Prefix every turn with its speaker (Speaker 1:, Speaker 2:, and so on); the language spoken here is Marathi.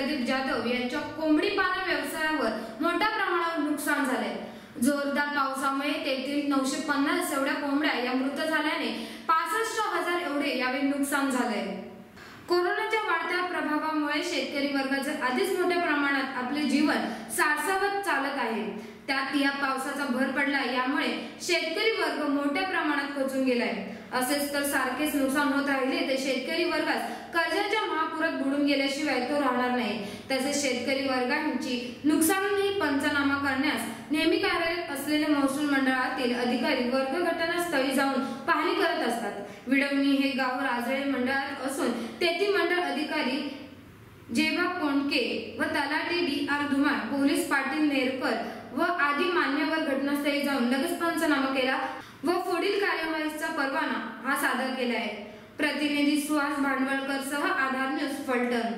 Speaker 1: प्रदीप जाधव यांच्या कोंबडी पालन व्यवसायावर मोठ्या प्रमाणावर नुकसान झाले जोरदार पावसामुळे तेथील नऊशे पन्नास एवढ्या कोंबड्या या मृत झाल्याने पासष्ट हजार एवढे यावेळी नुकसान झाले कोरोनाच्या वाढत्या प्रभावामुळे शेतकरी वर्गाचे आधीच मोठ्या प्रमाणात आपले जीवन सारसावत चालत आहे. त्यात या पावसाचा भर पडला यामुळे शेतकरी वर्ग मोठ्या प्रमाणात खचून गेलाय. असेच तर सारखेच नुकसान होत राहिले ते शेतकरी वर्गास कर्जाच्या महापुरात गेल्याशिवाय तो राहणार नाही. तसेच शेतकरी वर्गांची नुकसानही पंचनामा करण्यास नेहमी कार्यरत असलेले महसूल मंडळातील अधिकारी वर्ग घटनास्थळी जाऊन पाहणी करत असतात. विडवणी हे गाव राजळे मंडळात असून तेथील मंडळ अधिकारी जेबा कोंडके व तलाटी D R Dhumal police Patil Nerkar व आदी मान्यवर घटनास्थळी जाऊन लगेच पंचनामा केला व पुढील कार्यवाहीचा परवाना हा सादर केला आहे. प्रतिनिधी सुहास भांडवलकर सह आधार फलटण.